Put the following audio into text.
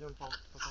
能跑跑